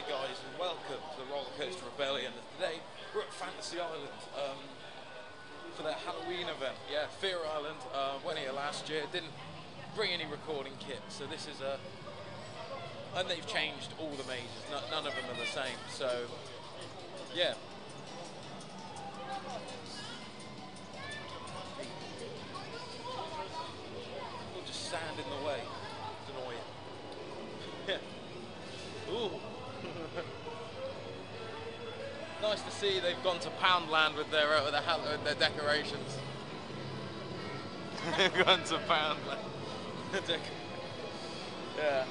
G'day guys and welcome to the Roller Coaster Rebellion. Today we're at Fantasy Island um, for their Halloween event. Yeah, Fear Island uh, went here last year, didn't bring any recording kit, so this is a... And they've changed all the mazes, no, none of them are the same, so yeah. See they've gone to Poundland with their uh, their, their decorations. they've gone to Poundland. Yeah.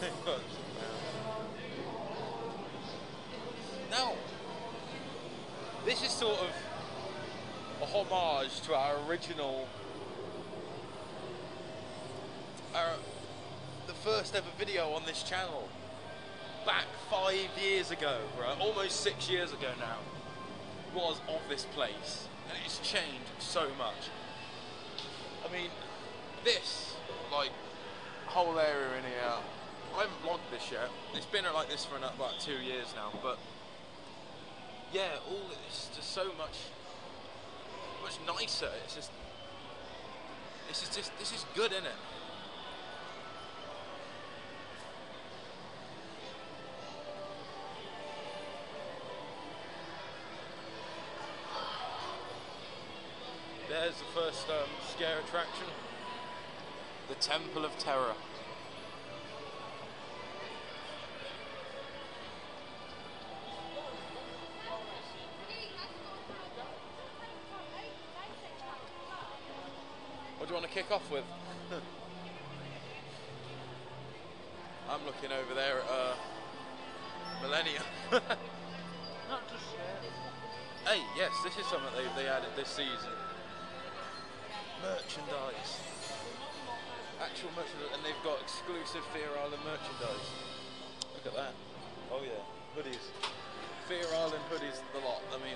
Now, this is sort of a homage to our original, our the first ever video on this channel back five years ago, right? Almost six years ago now, was of this place, and it's changed so much. I mean, this like whole area in here. I haven't vlogged this yet. It's been like this for about two years now, but yeah, all it's just so much, much nicer. It's just, this is just, this is good, isn't it? The first um, scare attraction, the Temple of Terror. What do you want to kick off with? I'm looking over there at uh, Millennium. Not just yet. hey, yes, this is something they, they added this season. Merchandise. Actual merchandise, and they've got exclusive Fear Island merchandise. Look at that. Oh yeah, hoodies. Fear Island hoodies, the lot. I mean,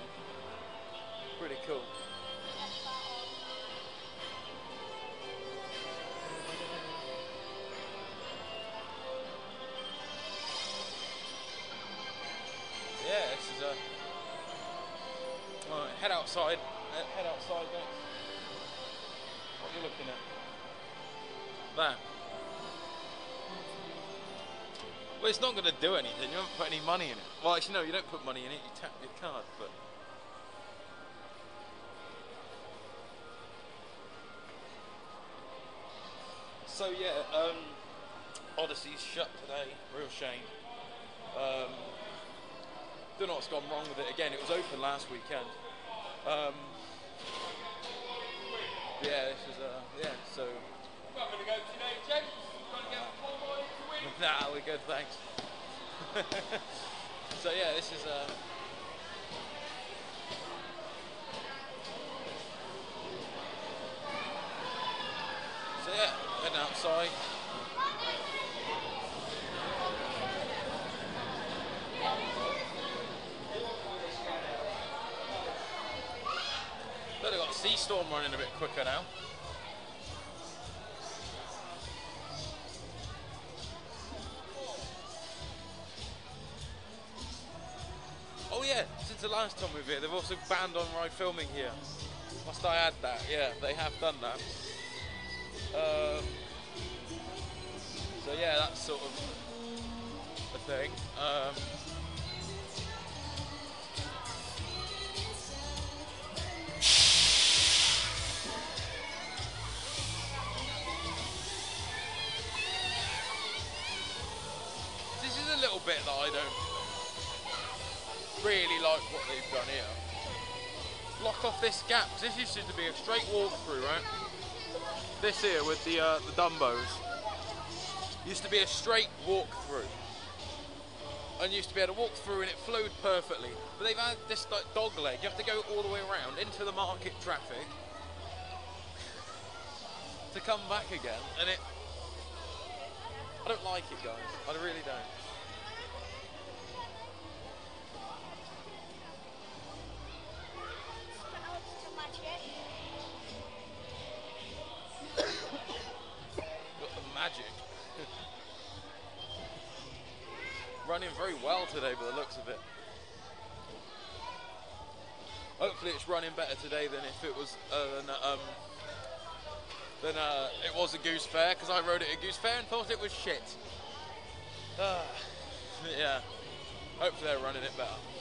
pretty cool. Well, it's not going to do anything. You haven't put any money in it. Well, actually, no, you don't put money in it. You tap your card, but. So yeah, um, Odyssey's shut today. Real shame. Um, don't know what's gone wrong with it. Again, it was open last weekend. Um, yeah, this is uh, yeah. So I'm going to go today, gents. Trying to get the full body to win. nah, we're good, thanks. so yeah, this is uh. So yeah, heading outside. They've got Sea Storm running a bit quicker now. Since the last time we were here, they've also banned on-ride filming here. Must I add that? Yeah, they have done that. Um, so yeah, that's sort of a thing. Um, they've done here. Block off this gap. This used to be a straight walk through, right? This here with the uh, the Dumbos used to be a straight walk through, and used to be able to walk through and it flowed perfectly. But they've had this like dog leg. You have to go all the way around into the market traffic to come back again, and it. I don't like it, guys. I really don't. Got the magic. running very well today by the looks of it. Hopefully it's running better today than if it was uh, than, um, than uh, it was a Goose Fair because I rode it at Goose Fair and thought it was shit. Ah, yeah. Hopefully they're running it better.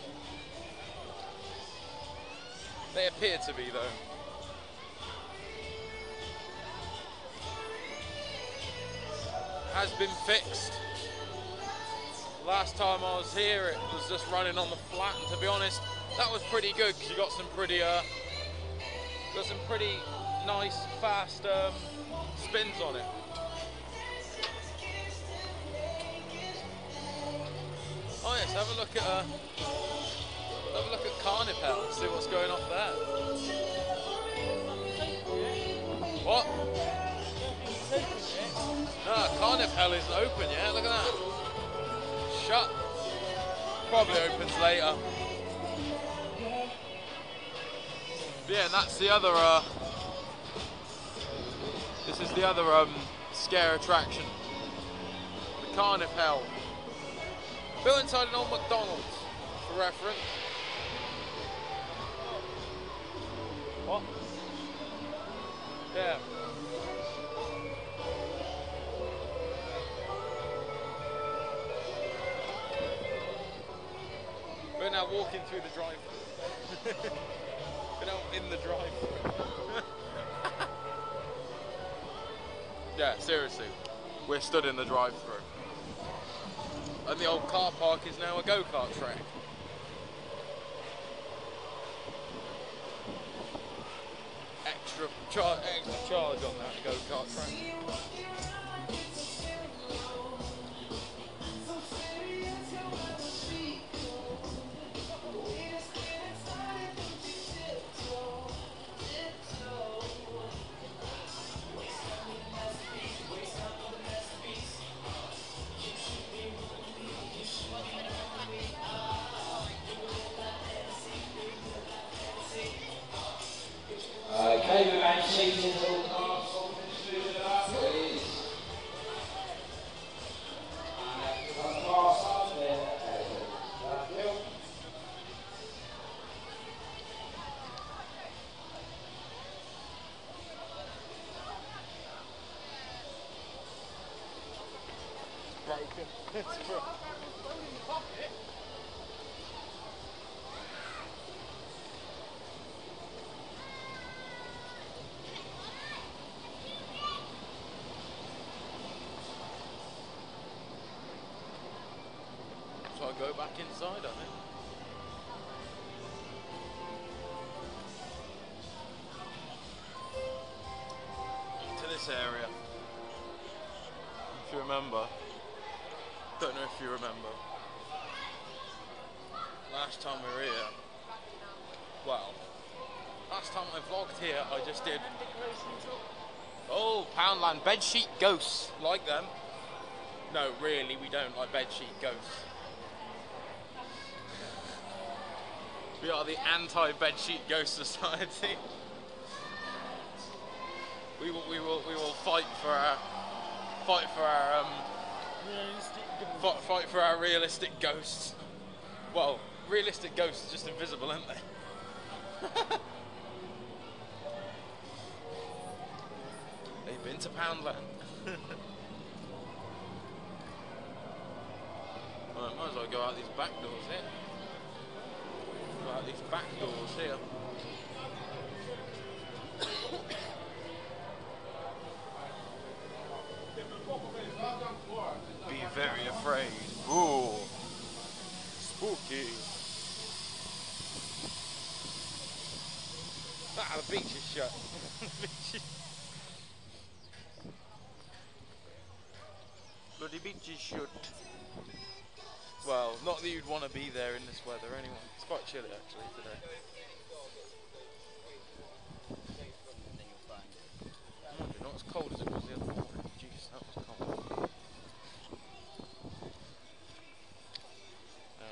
They appear to be though. Has been fixed. Last time I was here, it was just running on the flat, and to be honest, that was pretty good because you got some pretty, uh, got some pretty nice, fast um, spins on it. Oh yes, have a look at, uh, have a look at Carnipel and see what's going off there. What? No, Carnipel isn't open yet. Look at that. Shut. Probably opens later. Yeah, and that's the other. Uh, this is the other um, scare attraction. The Carnipel. Built inside an old McDonald's, for reference. What? Yeah. We're now walking through the drive-through. We're now in the drive-through. yeah, seriously. We're stood in the drive-through. And the old car park is now a go-kart track. Extra, char- extra charge on that go-kart track. It's broken. So I go back inside, I think. Remember. Last time we were here. Well, last time I vlogged here, I just did. Oh, Poundland bedsheet ghosts. Like them? No, really, we don't like bedsheet ghosts. We are the anti-bedsheet ghost society. We will, we will, we will fight for our, fight for our, um, fight, fight for our realistic ghosts. Well, realistic ghosts are just invisible, aren't they? They've been to Poundland. Right, might as well go out these back doors here. Go out these back doors here. Afraid. Ooh. Spooky. Ah, the beach is shut. Bloody beach is shut. Well, not that you'd want to be there in this weather anyway. It's quite chilly actually today. Mm, Not as cold as it was the other morning. Jeez, that was cold. Yeah.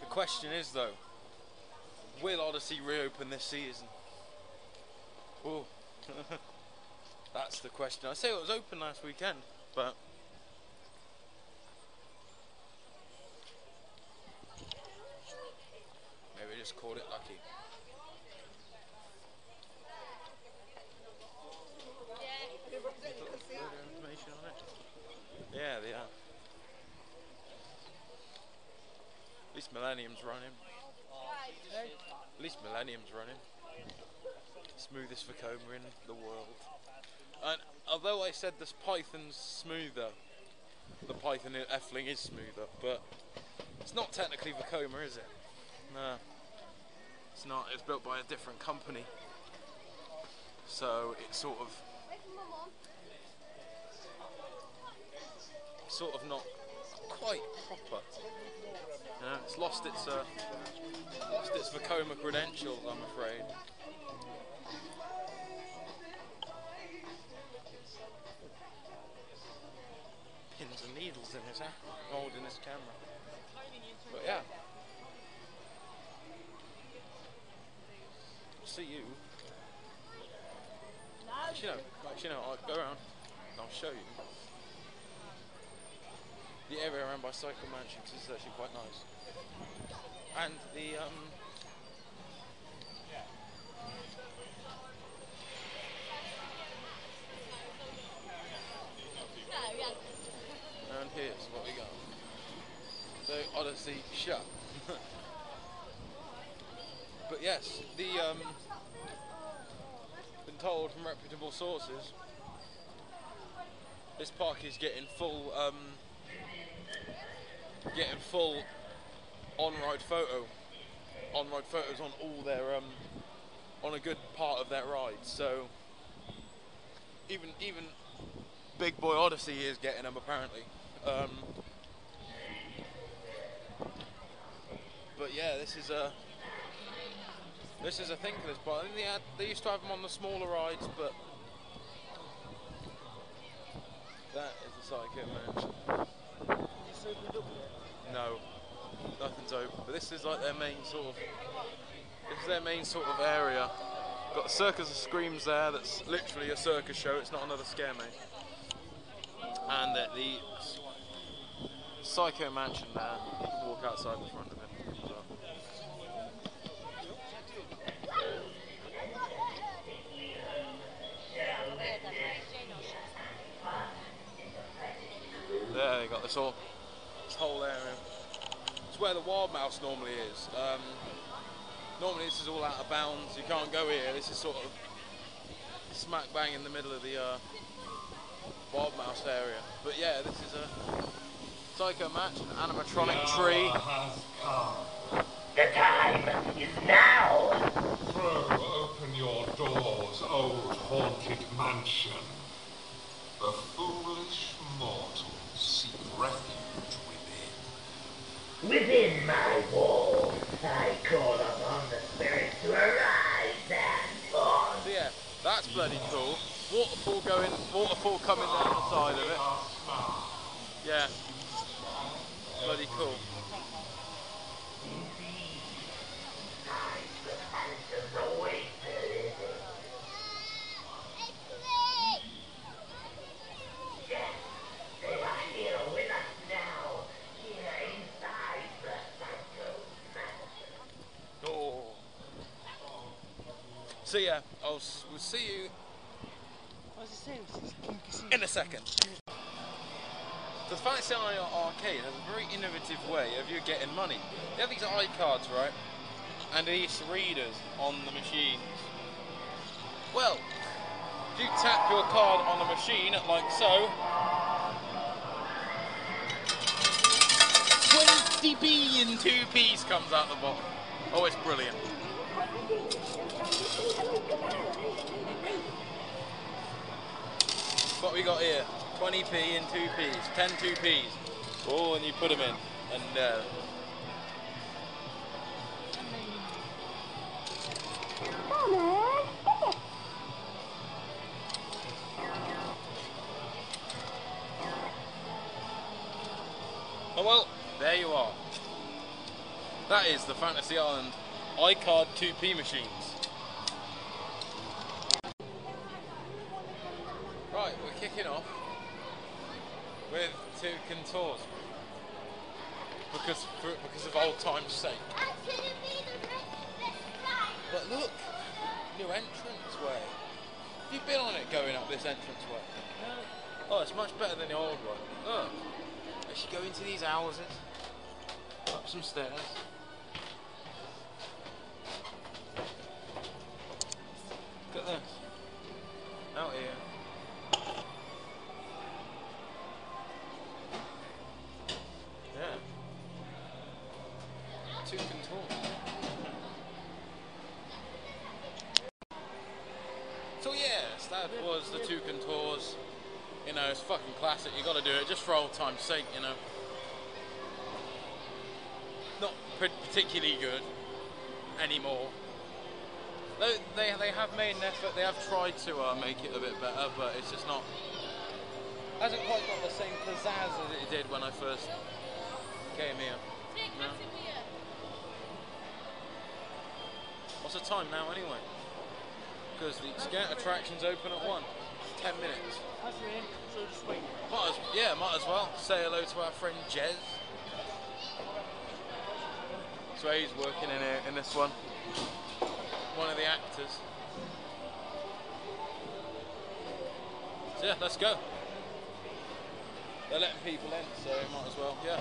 The question is though, will Odyssey reopen this season? Oh. That's the question. I say it was open last weekend, but maybe just called it lucky. Further information on it? Yeah, they are. At least Millennium's running. At least Millennium's running. Smoothest Vekoma in the world. And although I said this Python's smoother, the Python Efteling is smoother, but it's not technically Vekoma, is it? No. It's not. It's built by a different company. So it's sort of sort of not quite proper. Know, it's lost its uh, lost its Vekoma credentials, I'm afraid. Pins and needles in his hand, holding his camera. But yeah. See you. Actually, no. Actually, no. I'll go around. and I'll show you. The area around by Psycho Mansions is actually quite nice. And the um. And here's what we got. So Odyssey shut. but yes, the um. Been told from reputable sources. This park is getting full um getting full on-ride photo, on-ride photos on all their um, on a good part of their rides. So even even Big Boy Odyssey is getting them apparently. Um, but yeah, this is a this is a thing for this think they, had, they used to have them on the smaller rides, but that is the Psycho Mansion. No, nothing's open. But this is like their main sort of. This is their main sort of area. Got the Circus of Screams there. That's literally a circus show. It's not another scare mate. And at the Psycho Mansion there. You can walk outside the front of it. There, they got this all, whole area. It's where the wild mouse normally is. Um, normally this is all out of bounds. You can't go here. This is sort of smack bang in the middle of the uh, wild mouse area. But yeah, this is a psycho match, an animatronic tree. has come. The time is now. Throw open your doors, old haunted mansion. Within. My walls, I call upon the spirits to arise and fall. So yeah, that's bloody cool. Waterfall going, waterfall coming down the side of it. Yeah, bloody cool. They are here with us now, here inside the Psycho Mansion. Oh. So yeah, I'll s- we'll see you What's it saying? It's kinky scene. in a second. The Fantasy Eye Arcade has a very innovative way of you getting money. They have these iCards, right? And these readers on the machines. Well, if you tap your card on the machine, like so, 20p and 2p's comes out the bottom. Oh, it's brilliant. What we got here? 20p and 2p's, 10 2p's. Oh, and you put them in. And uh, Oh well, there you are. That is the Fantasy Island iCard 2p machines. kicking off with contours because for, because of old time's sake. But look, new entrance way. Have you been on it going up this entrance way? Oh, it's much better than the old one. Oh. I should go into these houses, up some stairs. Look at this. Classic. You got to do it just for old time's sake. You know, not particularly good anymore. They, they they have made an effort. They have tried to uh, make it a bit better, but it's just not. Hasn't quite got the same pizzazz as it did when I first came here. No. What's the time now anyway? Because the attractions open at one. Ten minutes. That's it. So just wait. Might as, yeah, might as well say hello to our friend Jez. So he's working in here in this one. One of the actors. So yeah, let's go. They're letting people in, so might as well. Yeah.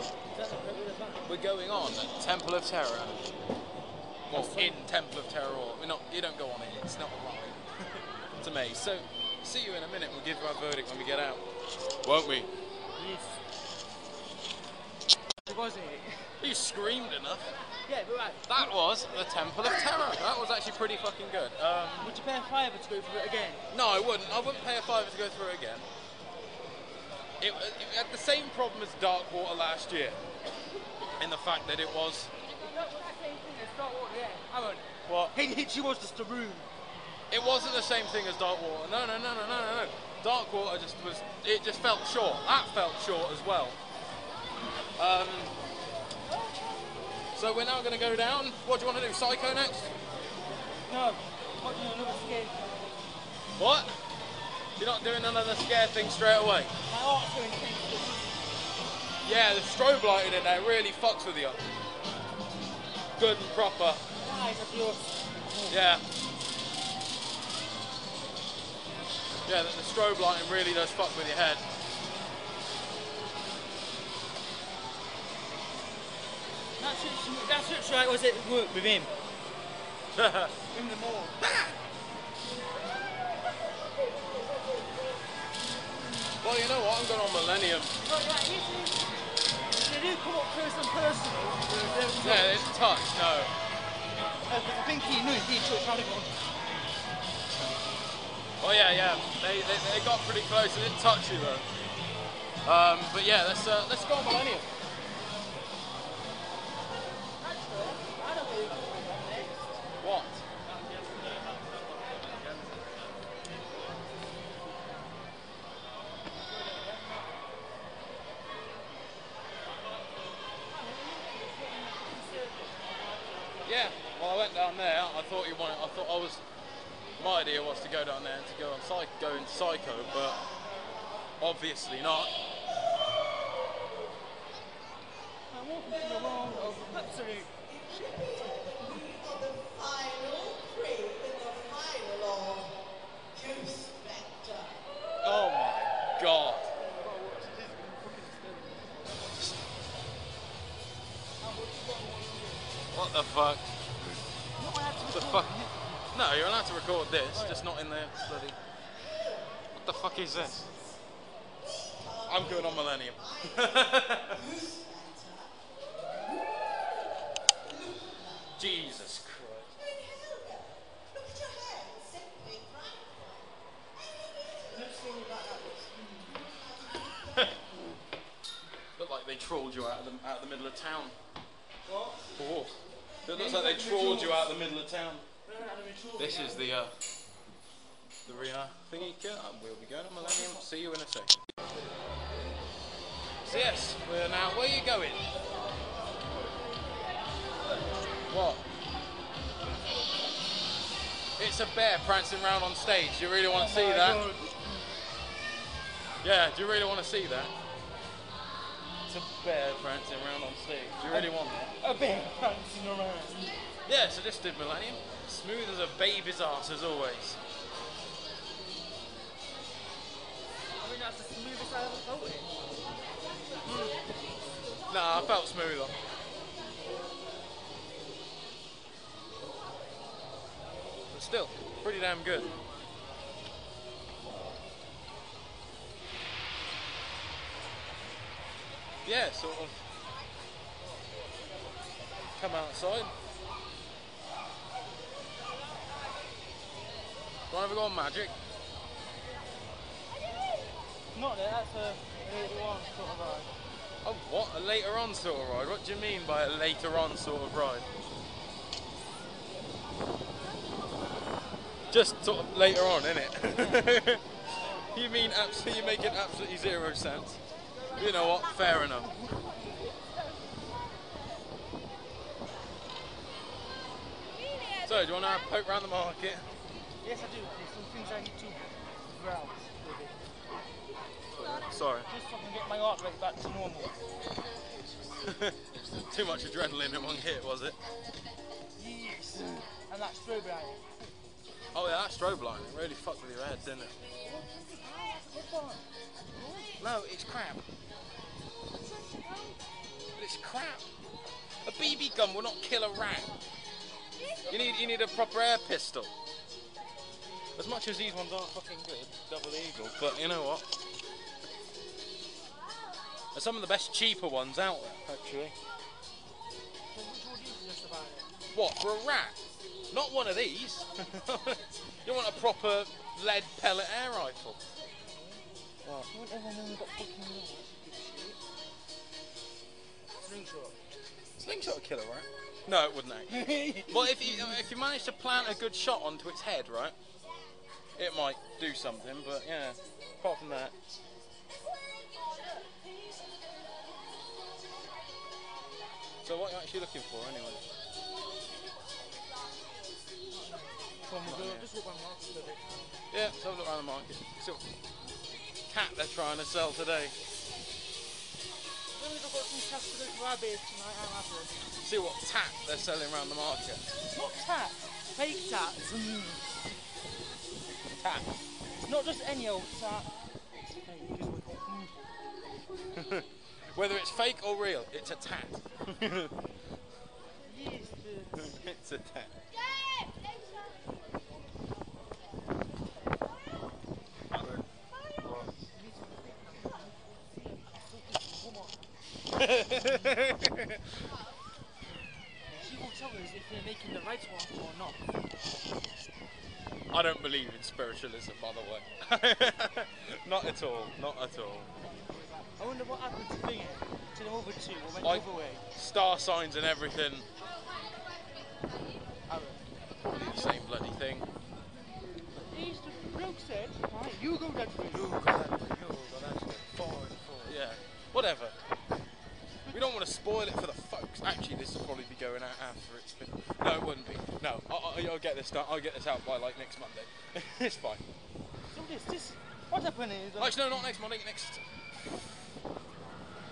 We're going on at Temple of Terror. Well, in Temple of Terror, we're not. You don't go on it. It's not a ride. to me. So, see you in a minute. We'll give you our verdict when we get out, won't we? Yes. Wasn't it? You screamed enough. Yeah, but right. That was the Temple of Terror. That was actually pretty fucking good. Um, Would you pay a fiver to go through it again? no, I wouldn't. I wouldn't pay a fiver to go through it again. It, it had the same problem as Dark Water last year, in the fact that it was I won't. what Hey, she was just a room. It wasn't the same thing as Dark Water. No, no, no, no, no, no, no. Dark Water just was. It just felt short. That felt short as well. Um. So we're now going to go down. What do you want to do? Psycho next? No. What do you know? Another skin. What? You're not doing another scare thing straight away. My art's going to. Yeah, the strobe lighting in there really fucks with you. Good and proper. Guys, that's yours. Yeah. Yeah, the, the strobe lighting really does fuck with your head. That's it. That's it. Right? Was it work with him? In the mall. Well, you know what? I'm going on Millennium. Right, right. They do come up close and personal. Yeah, didn't touch, no. Uh, I think he knew he took trying to go. Oh yeah, yeah. They, they, they got pretty close. They didn't touch you though. Um, but yeah, let's uh, let's go on Millennium. What? Yeah. Well, I went down there. I thought you wanted. I thought I was. My idea was to go down there and to go on psych, go into psycho, but obviously not. Want to see that? Yeah, do you really want to see that? It's a bear prancing around on stage. Do you really want that? A bear prancing around. Yeah, so this did Millennium. Smooth as a baby's ass as always. I mean, that's the smoothest I ever felt it. Hmm. Nah, I felt smoother. But still, pretty damn good. Yeah, sort of. Come outside. To have a go on magic? Not that, that's a later on sort of ride. Oh, what? A later on sort of ride? What do you mean by a later on sort of ride? Just sort of later on, innit? you mean absolutely, you're making absolutely zero sense. You know what? Fair enough. So, do you want to poke around the market? Yes, I do. There's some things I need to browse with it. Sorry. Just so I can get my heart rate back to normal. Too much adrenaline in one hit, was it? Yes. And that strawberry. Oh yeah, that strobe line really fucked with your head, didn't it? No, it's crap. It's crap. A BB gun will not kill a rat. You need you need a proper air pistol. As much as these ones aren't fucking good, double eagle, but you know what? They're some of the best cheaper ones out there, actually. What, for a rat? Not one of these. you want a proper lead pellet air rifle. I wouldn't known got fucking. Slingshot. Slingshot would kill a rat. No, it wouldn't actually. well, if you if you manage to plant a good shot onto its head, right, it might do something. But yeah, apart from that, so what are you actually looking for anyway? The just walk around the market. Yeah, let's have a look around the market. What cat they're trying to sell today. Then we've got some castrated rabbits tonight, I'm happy. See what tat they're selling around the market. Not tat, fake. Tat. It's not just any old tat. It's fake, just with mm. Whether it's fake or real, it's a tat. It's a tat. She will tell us if they're making the right one or not. I don't believe in spiritualism, by the way. not at all. Not at all. I wonder what happened to Finger, to the other two, or went Like- the other way. Star signs and everything, probably the same bloody thing. He's the bloke said, right, you go that way. Yeah. Whatever. We don't want to spoil it for the folks. Actually, this will probably be going out after it's been. No, it wouldn't be. No, I'll, I'll I'll get this done. I'll get this out by like next Monday. it's fine. So this, this, what happened is, Actually, no, not next Monday. Next.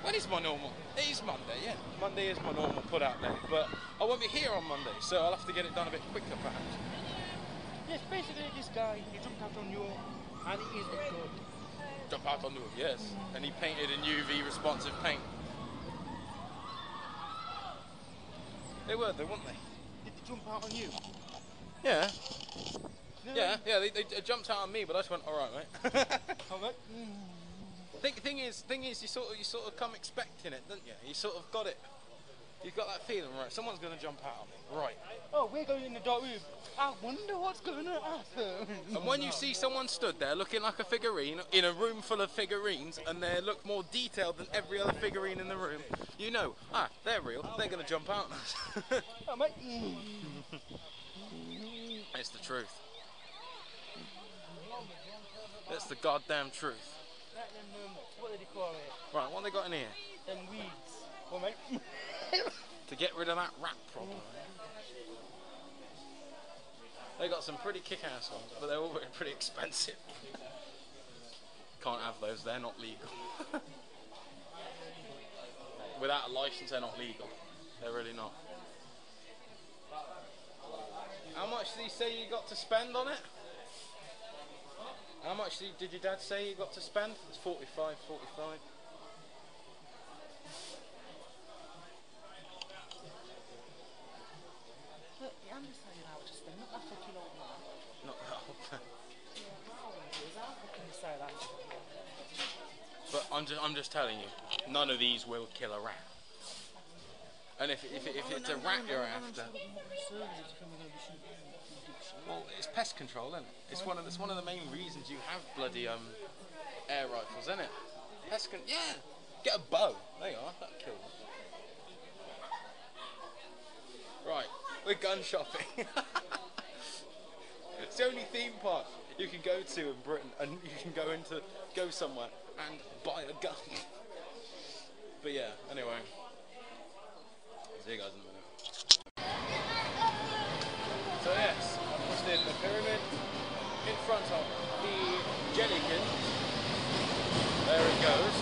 When is my normal? It is Monday, yeah. Monday is my normal put out day, but I won't be here on Monday, so I'll have to get it done a bit quicker, perhaps. yes, basically this guy, he jumped out on you, and he is a good. Jump out on you, yes. And he painted in UV responsive paint. They were, though, weren't they? Did they jump out on you? Yeah. No. Yeah, yeah. They, they jumped out on me, but I just went, all right, mate. I'm like, mm. thing, thing is, thing is, you sort of, you sort of come expecting it, don't you? You sort of got it. You've got that feeling, right? Someone's going to jump out on me, right? oh, we're going in the dark room. I wonder what's going to happen. And when you see someone stood there looking like a figurine in a room full of figurines, and they look more detailed than every other figurine in the room, you know, ah, they're real. They're going to jump out. on us. Mm. it's the truth. It's the goddamn truth. Let what did he call it? Right, what they got in here Them weeds. Well, mate. to get rid of that rat problem? They got some pretty kick-ass ones, but they're all pretty expensive. can't have those. They're not legal. Without a license, they're not legal. They're really not. How much did he say you got to spend on it? How much did, your dad say you got to spend? It's 45, 45. Look, I'm just saying how to spend, not that fucking old man. Not that old. I'll fucking say that. But I'm just, I'm just telling you, none of these will kill a rat. And if, if, if it's a rat you're after, well, it's pest control, isn't it? It's one of it's one of the main reasons you have bloody um air rifles, isn't it? Pest con- yeah. Get a bow. There you are. That kills. Right, we're gun shopping. it's the only theme park you can go to in Britain, and you can go into go somewhere and buy a gun. but yeah, anyway. See you guys in a minute. So yes, I'm just in the pyramid in front of the Jennykins. There it goes.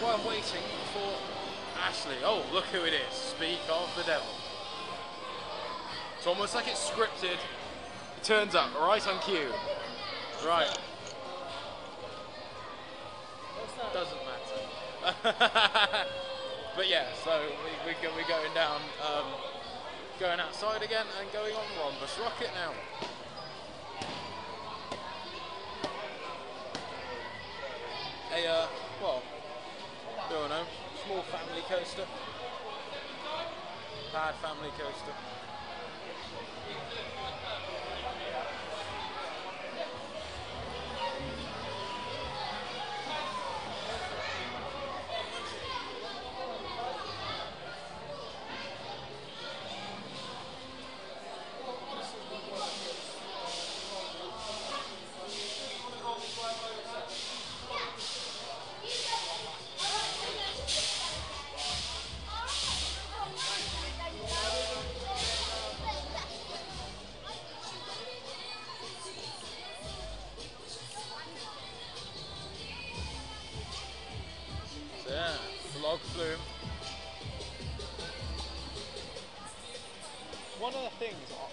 While I'm waiting for Ashley. Oh, look who it is. Speak of the devil. It's almost like it's scripted. It turns up right on cue. Right. but yeah, so we, we, we're going down, um, going outside again and going on Rhombus Rocket now. A, uh, well, don't know, small family coaster. Bad family coaster.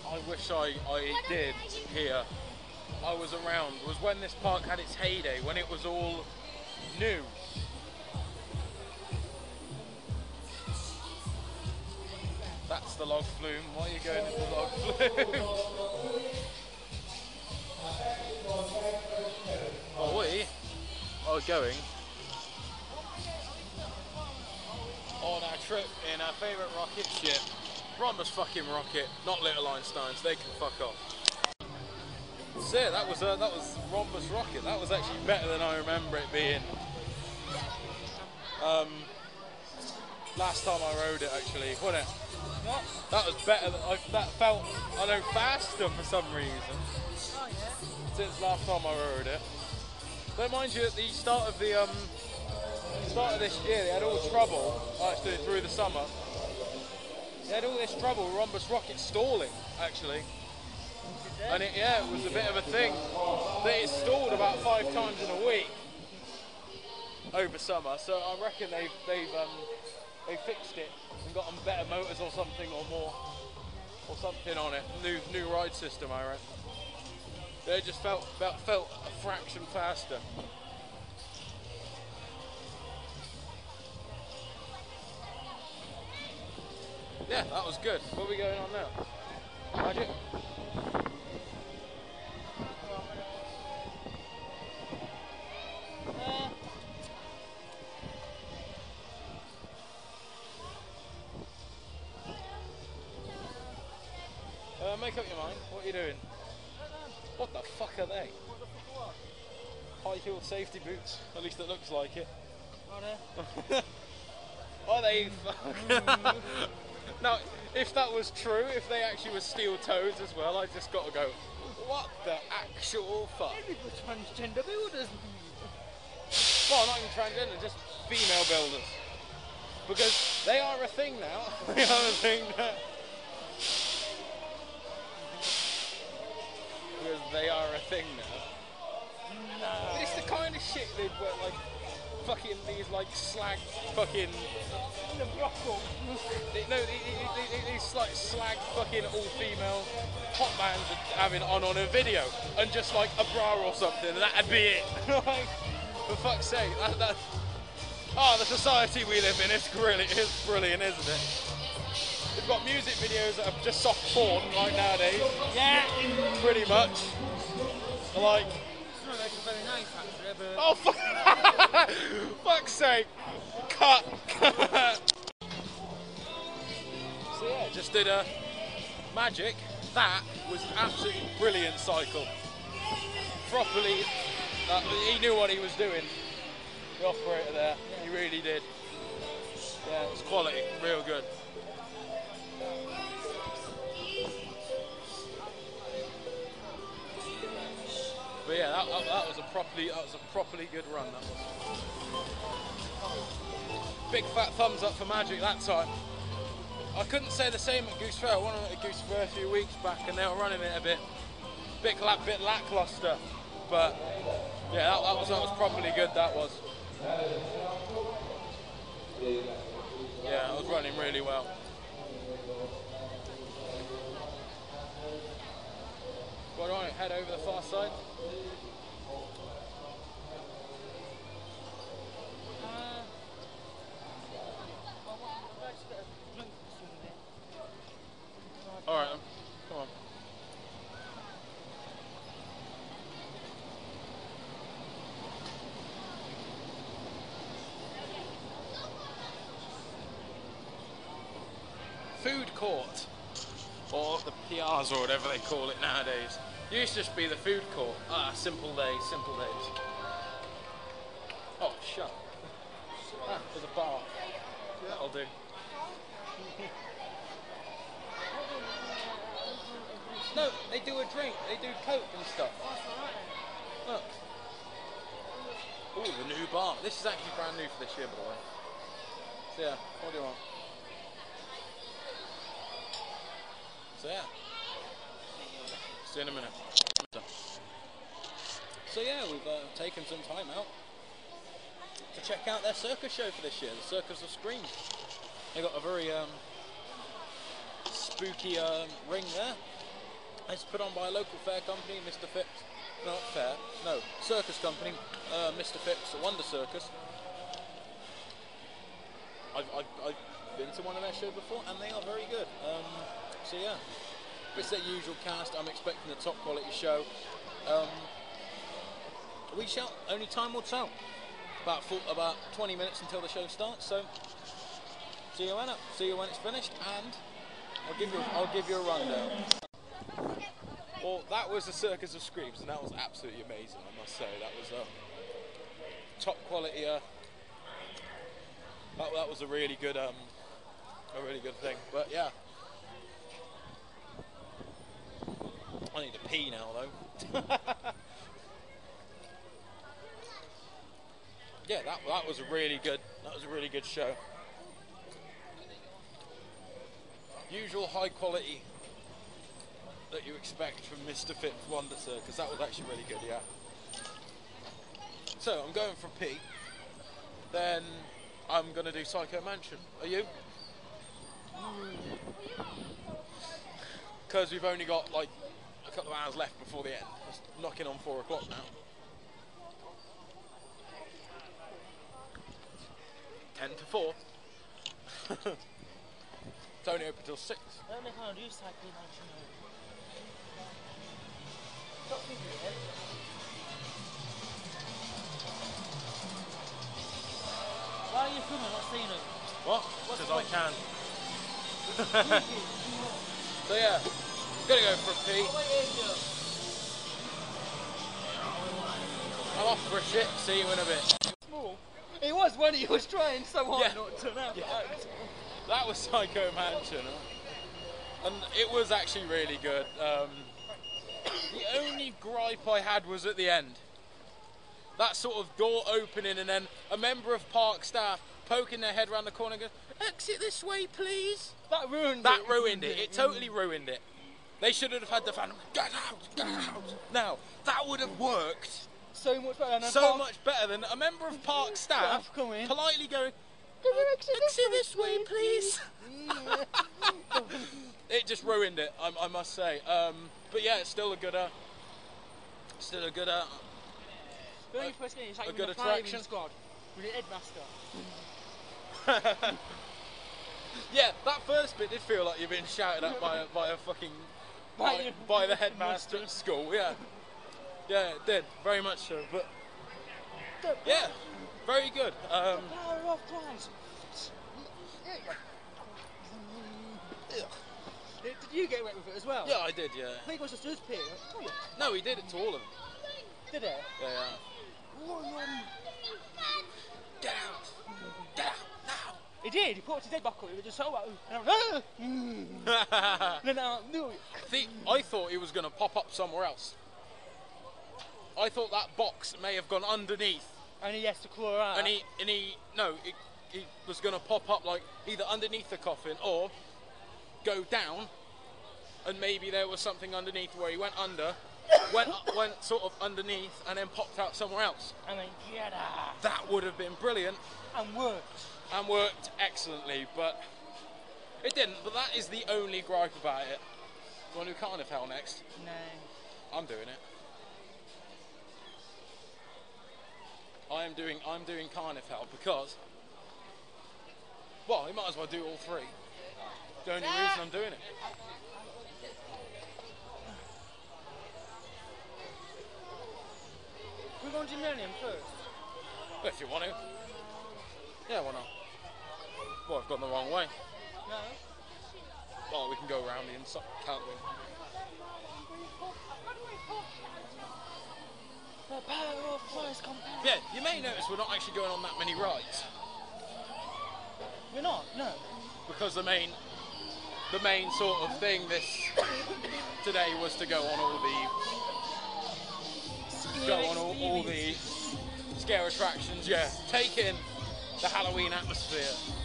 I, wish I, I did here, I was around, was when this park had its heyday, when it was all new. That's the log flume. Why are you going into the log flume? are we are going on our trip in our favourite rocket ship, Rhombus fucking rocket, not Little Einsteins. They can fuck off. That's it. That was uh, that was Rhombus rocket. That was actually better than I remember it being. Um, last time I rode it, actually, wasn't it? That was better. Than, I, that felt I know faster for some reason since last time I rode it. Don't mind you, at the start of the um, start of this year, they had all trouble, actually through the summer. They had all this trouble, with Rhombus Rocket stalling, actually. And it, yeah, it was a bit of a thing. That it stalled about five times in a week over summer. So I reckon they've they've um, they fixed it and got them better motors or something or more or something on it. New new ride system, I reckon. They just felt felt, felt a fraction faster. Yeah, that was good. What are we going on now? Magic? Uh, Uh, make up your mind. What are you doing? What the fuck are they? High heel safety boots. At least it looks like it. right Are they? fuck- now, if that was true, if they actually were steel toes as well, I just got to go. What the actual fuck? People transgender builders. Well, not even transgender, just female builders. Because they are a thing now. they are a thing now. Because they are a thing now. No this the kind of shit they'd wear, like fucking these like slag fucking The brothel. they- no these like slag fucking all female hot bands are having on on a video and just like a bra or something and that'd be it. like for fuck's sake, that, that oh the society we live in it's brilliant, it's brilliant, isn't it? We've got music videos that are just soft porn like nowadays, Yeah. pretty much. Like It's not like a very nice actually, but Oh, fuck. fuck's sake. Cut. so, yeah, just did a magic. That was an absolutely brilliant cycle. Properly, uh, he knew what he was doing. The operator there, he really did. Yeah, it's quality, real good. But yeah, that, that, that was a properly that was a properly good run. That was. Big fat thumbs up for Magic that time. I couldn't say the same at Goose Fair. I went on at Goose Fair a few weeks back, and they were running it a bit, bit, la- bit lackluster. But yeah, that, that was that was properly good. That was. Yeah, it was running really well. What on? Head over the far side. All right, come on. Food court, or the PRs or whatever they call it nowadays. Used to just be the food court. Ah, simple days, simple days. Oh, shut. Ah, there's a bar. That'll do. No, they do a drink. They do coke and stuff. Look. Ooh, the new bar. This is actually brand new for this year, by the way. So yeah, what do you want? So yeah. See you in a minute. So yeah, we've uh, taken some time out to check out their circus show for this year, the Circus of Scream. They got a very um, spooky um, ring there. It's put on by a local fair company, Mr. Phipps. Not fair. No, circus company, uh, Mr. Phipps, the Wonder Circus. I've, I've, I've been to one of their shows before, and they are very good. Um, so yeah, it's their usual cast. I'm expecting a top quality show. Um, we shall. Only time will tell. About full, about 20 minutes until the show starts. So see you when it, see you when it's finished, and I'll give you I'll give you a rundown. Well, that was the Circus of Screams, and that was absolutely amazing. I must say that was a top quality. Uh, that, that was a really good um, a really good thing. But yeah, I need to pee now though. yeah, that that was a really good that was a really good show. Usual high quality that you expect from Mr. Phipps Wonder Circus. That was actually really good, yeah. So I'm going for P. Then I'm gonna do Psycho Mansion. Are you? Mm. Because we've only got like a couple of hours left before the end. It's knocking on four o'clock now. Ten to four. it's only open till six. I don't know how to do cycling actually. Stop thinking of it. Why are you filming, not saying it? What? Because I can. so yeah, gonna go for a pee. I'm off for a shit. See you in a bit. Small. It was when he was trying so hard Yeah. not to know. Yeah. That was Psycho Mansion, and it was actually really good. Um, the only gripe I had was at the end. That sort of door opening, and then a member of park staff poking their head around the corner and goes, "Exit this way, please." That ruined That it. ruined it. It totally ruined it. They should have had the Phantom. Get out! Get out! Now that would have worked so much better than so Park- much better than a member of park staff Staff come in. politely going, exit exit this way, please. it just ruined it, I, I must say. Um, but yeah, it's still a good, uh, still a good, uh, first get in, like a good the attraction. squad with the headmaster. yeah. That first bit did feel like you're being shouted at by a, by a fucking By by, the headmaster at school. Yeah, yeah, it did very much so. But yeah, very good. Um, Power of Did did you get wet with it as well? yeah, I did. Yeah. I think it was just us, Peter. Oh. No, he did it to all of them. Did it? Yeah, yeah. Get out! Get out now! He did. He put his head back up. He was just so like, and I was, ah! Mm. then I knew it. See, I thought he was going to pop up somewhere else. I thought that box may have gone underneath, And he has to claw out. and he, and he, no, he, he was going to pop up like either underneath the coffin or go down, and maybe there was something underneath where he went under, went went sort of underneath, and then popped out somewhere else. and then get out. That would have been brilliant And worked. And worked excellently, but it didn't. But that is the only gripe about it. Do you want to do Carnival next? No. I'm doing it. I am doing I'm doing Carnival because well, you might as well do all three. The only reason I'm doing it. We're going to Millennium first. If you want to. Yeah, why not? Well, I've gone the wrong way. No. Well, we can go around the inside, can't we? The power of. Yeah, you may notice we're not actually going on that many rides We're not. No. because the main the main sort of thing this today was to go on all the go on all, all the scare attractions, yeah. Take in the Halloween atmosphere.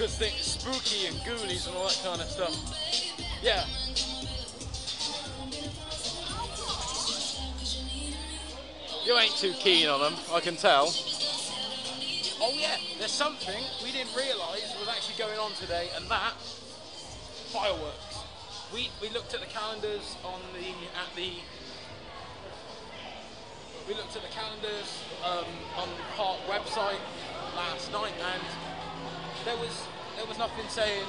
Because things spooky and ghoulies and all that kind of stuff. Yeah. You ain't too keen on them, I can tell. Oh yeah, there's something we didn't realise was actually going on today, and that fireworks. We we looked at the calendars on the at the we looked at the calendars um, on the park website last night, and there was there was nothing saying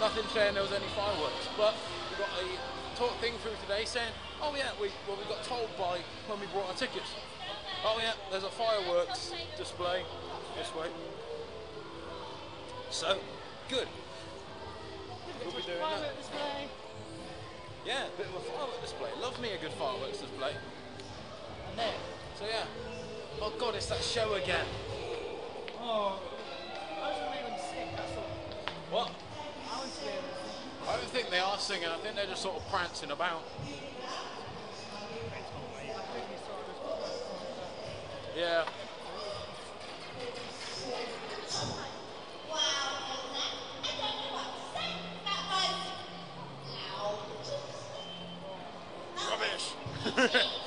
nothing saying there was any fireworks. But we got a talk thing through today saying, oh yeah, we well we got told by when we brought our tickets. Oh yeah, there's a fireworks display this way. So good. We'll be doing that. Display. Yeah, a bit of a fireworks display. Love me a good fireworks display. And then. So yeah. Oh god, it's that show again. Oh. What? I want to be able to sing. I don't think they are singing. I think they're just sort of prancing about. I think we sort of just. Yeah. Rubbish.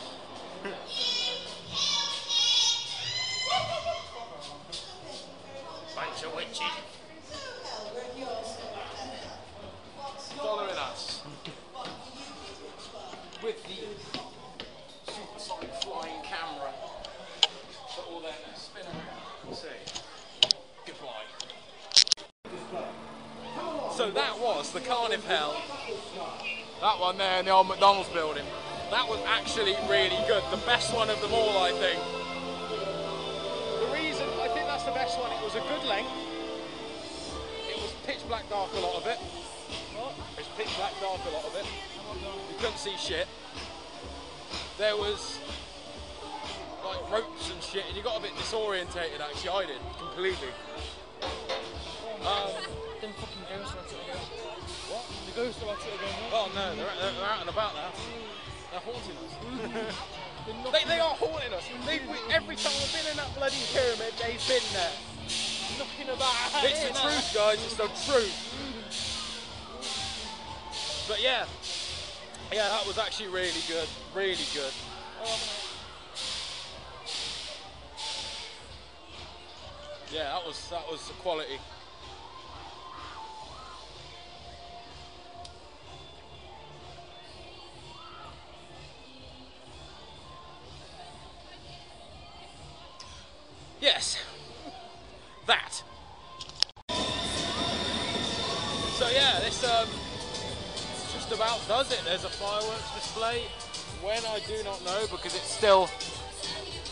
the Carnival. That one there in the old McDonald's building. That was actually really good. The best one of them all, I think. The reason I think that's the best one, it was a good length. It was pitch black dark a lot of it. It was pitch black dark a lot of it. You couldn't see shit. There was like ropes and shit, and you got a bit disorientated. Actually, I did completely. Um, The ghosts are at it again. Oh no, they're, they're, they're out and about now. They're haunting us. They, they are haunting us. They, we, every time we've been in that bloody pyramid, they've been there. knocking about. It's the truth, guys. It's the truth. But yeah, Yeah, that was actually really good. Really good. Yeah, that was that was the quality. Fireworks display. When I do not know because it's still,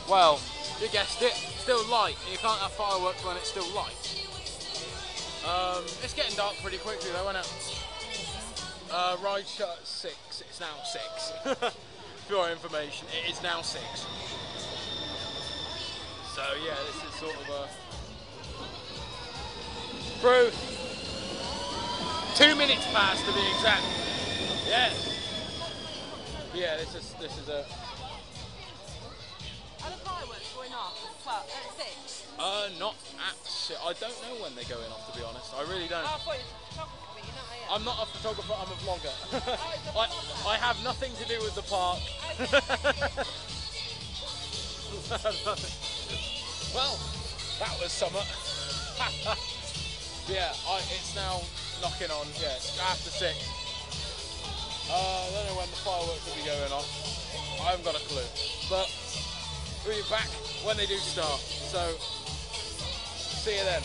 well, you guessed it, still light. You can't have fireworks when it's still light. Um, it's getting dark pretty quickly though, isn't it? Uh, ride shut at six. It's now six. For your information, it is now six. So yeah, this is sort of a through two minutes past to be exact. Yeah. Yeah, this is this is a Are the fireworks going off at 12, at 6? uh not at si- I don't know when they're going off to be honest. I really don't. Oh, I thought you were a photographer, but you're not, are you? I'm not a photographer, I'm a vlogger. I, I have nothing to do with the park. well, that was summer. yeah, I, it's now knocking on, yeah, after six. Uh, I don't know when the fireworks will be going off. I haven't got a clue. But we'll be back when they do start. So, see you then.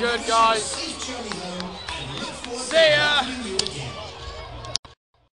Good, guys.